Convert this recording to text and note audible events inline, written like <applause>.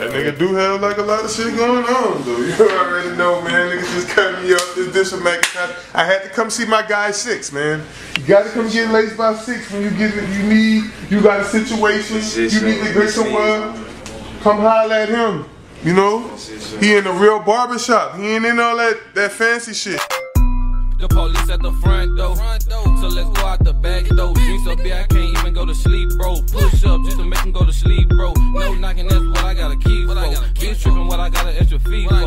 That nigga do have like a lot of shit going on, though. <laughs> You already know, man. Niggas just cut me up. This, this, and that. I had to come see my guy six, man. You gotta come get laced by six when you get what you need. You got a situation. You need to get somewhere. Come holler at him. You know, he in the real barber shop. He ain't in all that that fancy shit. The police at the front door. So let's go out the back door. Up here, I can't even go to sleep, bro. Push up just to make him go to sleep, bro. with your feet.